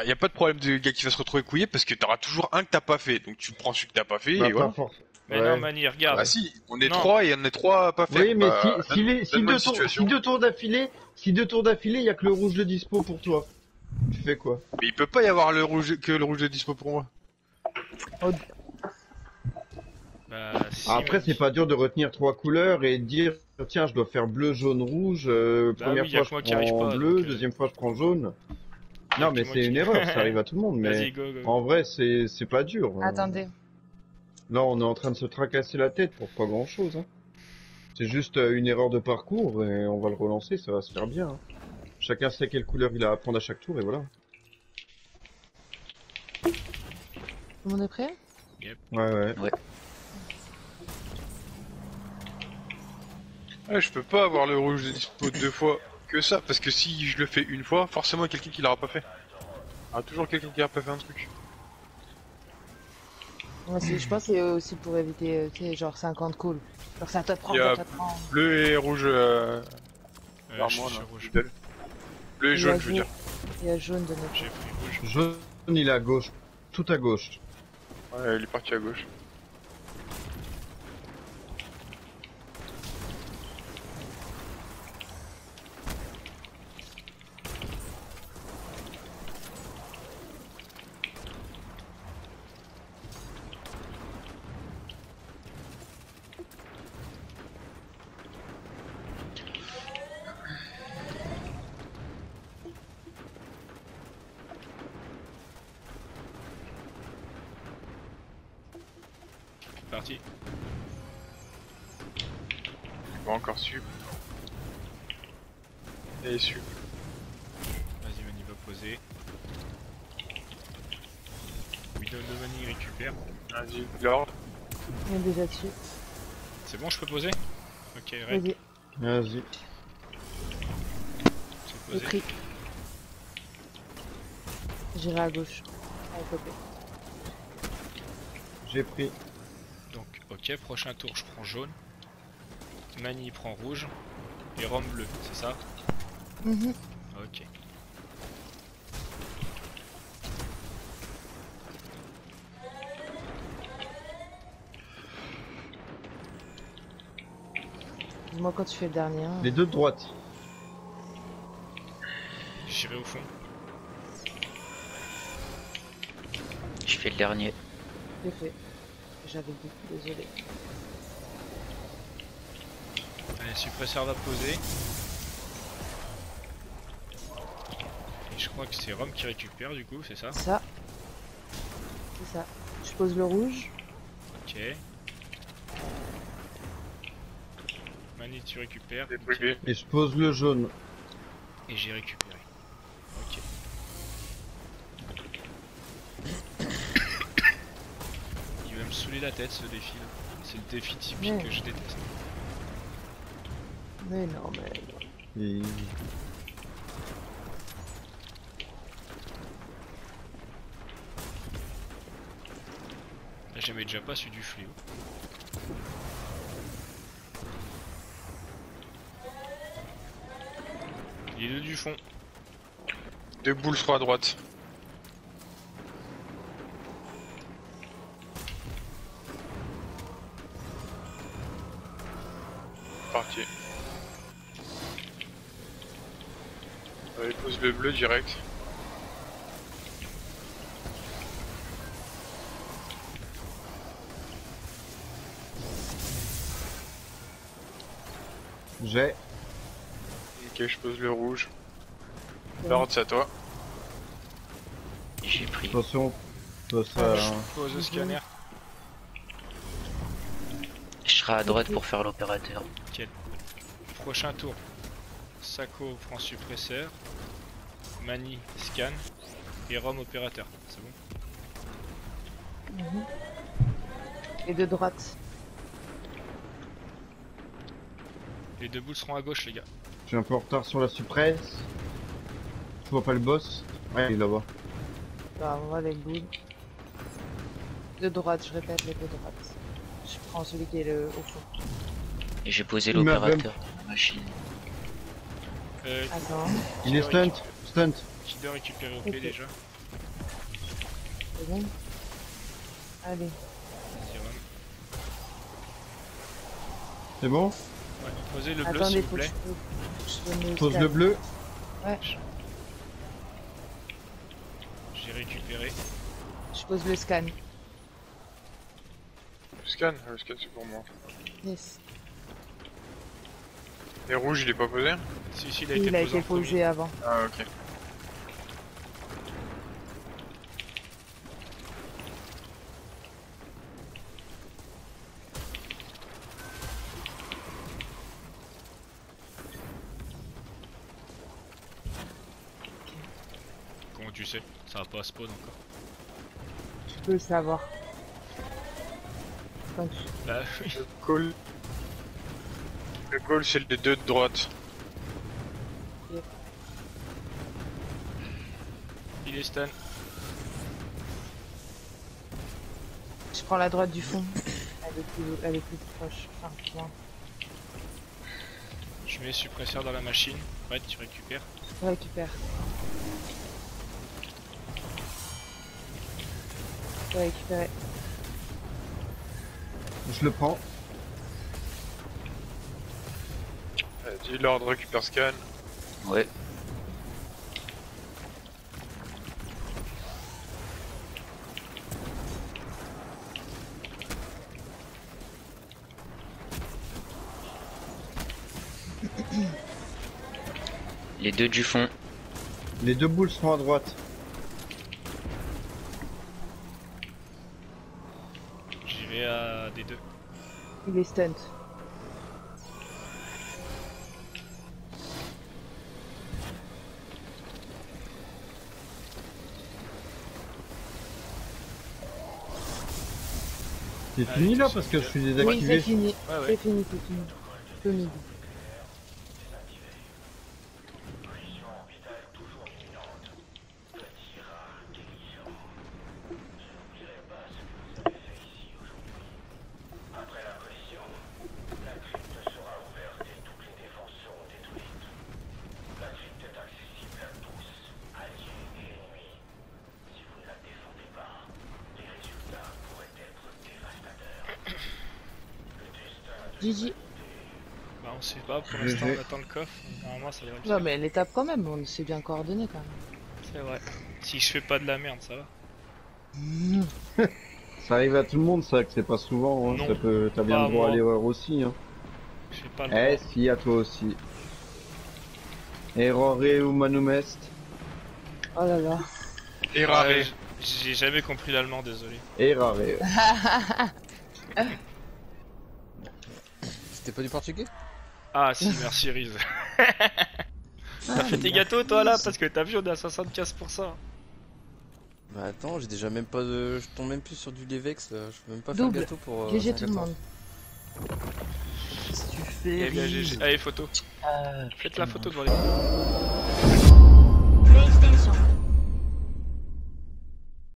bah y a pas de problème de gars qui va se retrouver couillé parce que t'auras toujours un que t'as pas fait. Donc tu prends celui que t'as pas fait Bah, et pas voilà. Mais Ouais. non, Mani, regarde. Bah si, on est Non. trois et on est trois à pas faire. Oui, mais Bah, si, si, les, si, donne-moi deux tours, situation. si deux tours d'affilée, si deux tours d'affilée, il y a que le rouge de dispo pour toi. Tu fais quoi? Mais il peut pas y avoir le rouge que le rouge de dispo pour moi. Bah, si, Après, c'est pas dur de retenir trois couleurs et de dire tiens, je dois faire bleu, jaune, rouge. euh, Bah première oui, a fois, moi je qui prends pas, bleu, donc, euh, deuxième fois, je prends jaune. Non, mais c'est une erreur, ça arrive à tout le monde. Mais go, go. en vrai, c'est c'est pas dur. hein. Attendez. Là, on est en train de se tracasser la tête pour pas grand chose. Hein. C'est juste euh, une erreur de parcours et on va le relancer, ça va se faire bien. hein. Chacun sait quelle couleur il a à prendre à chaque tour et voilà. Tout le monde est prêt? Ouais, ouais. Ouais, je peux pas avoir le rouge de dispo deux fois que ça parce que si je le fais une fois, forcément il y a quelqu'un qui l'aura pas fait. Il y aura toujours quelqu'un qui aura pas fait un truc. Ouais, Je pense que c'est aussi pour éviter, euh, tu sais, genre 50 calls. Genre ça te prend, ça te. Bleu et rouge. Euh... Euh, là, rouge. Bleu et jaune, a je veux dire. Il y a jaune de notre J'ai pris rouge. Jaune, il est à gauche. Tout à gauche. Ouais, il est parti à gauche. Parti. Pas encore su. Et su. Vas-y, Mani va poser. Widow de Mani récupère. Vas-y, Lord. On est déjà dessus. C'est bon, je peux poser Ok, Red, Vas-y, Vas-y. c'est j'ai posé. pris. J'irai à gauche. J'ai pris. Ok, prochain tour, je prends jaune. Mani prend rouge. Et Rome bleu, c'est ça Mhm. Ok. Dis-moi quand tu fais le dernier. hein. Les deux de droite. J'irai au fond. Je fais le dernier. J'ai fait. J'avais dit, désolé. Allez, suppresseur va poser. Et je crois que c'est Rome qui récupère du coup, c'est ça Ça. C'est ça. Je pose le rouge. Ok. Mani, tu récupères. Et je pose le jaune. Et j'ai récupéré. Ok. Il la tête ce défi là. C'est le défi typique que je déteste. Mais non, mais. Et... Là, J'aimais déjà pas celui du fléau. Les deux du fond. Deux boules sur à droite. Allez, pose le bleu direct. J'ai. Ok, je pose le rouge. Lord, c'est à toi. J'ai pris. Attention. Ça, ça- Je pose le scanner. Je serai à droite pour faire l'opérateur. Prochain tour. Sako prend suppresseur. Mani scan. Et Rome opérateur. C'est bon Mhm. Et de droite. Les deux boules seront à gauche, les gars. Je suis un peu en retard sur la suppresse. Je vois pas le boss. Ouais, il est là-bas. Bah, on va les boules. De droite, je répète, les de droite. Je prends celui qui est le, au fond. Et j'ai posé l'opérateur dans la machine. Euh, Attends. Il est stunt. Stunt. qui doit récupérer Ok. déjà C'est bon Allez. Vas-y, Rome. C'est bon Ouais, posez le bleu s'il vous plaît. je, Pose le bleu. Ouais, J'ai récupéré. je pose le scan. Le scan, le scan c'est pour moi. Yes. Et rouge, il est pas posé Si, si, il a Il été a posé été posé avant. Ah, ok. Comment tu sais? Ça va pas spawn encore. Je peux le savoir. Bah oui. Le call. Le call, c'est les deux de droite. Il est stun. Je prends la droite du fond. Elle est plus, elle est plus proche. Enfin, plus loin. Je mets suppresseur dans la machine. Ouais, tu récupères. Je récupère. Je vais récupérer. Je le prends. Vas-y, l'ordre récupère scan. Ouais. Les deux du fond. Les deux boules sont à droite. J'y vais à des deux. Il est stunt. C'est fini là parce que je suis Oui, désactivé. c'est fini. Ouais, C'est fini, c'est fini. Gigi. Bah, on sait pas, pour GG. l'instant on attend le coffre. Normalement ça devrait Non, mais l'étape quand même, on s'est bien coordonné quand même. C'est vrai. Si je fais pas de la merde, ça va. Ça arrive à tout le monde, ça, que c'est pas souvent. Hein. Non. Ça peut... T'as bien le droit à l'erreur aussi. Hein. Je fais pas le Eh droit. si, à toi aussi. Errore humanum est. Oh là là. Errare. J'ai jamais compris l'allemand, désolé. Errare. C'était pas du portugais Ah si, merci Riz. T'as fait tes gâteaux toi là Parce que t'as vu on est à 75%. Bah attends, j'ai déjà même pas de. Je tombe même plus sur du Levex là. Je peux même pas faire Double. le gâteau pour. euh, GG tout le 114. monde. Qu'est-ce que tu fais Eh bien GG. Allez photo. Euh, Faites la photo devant les.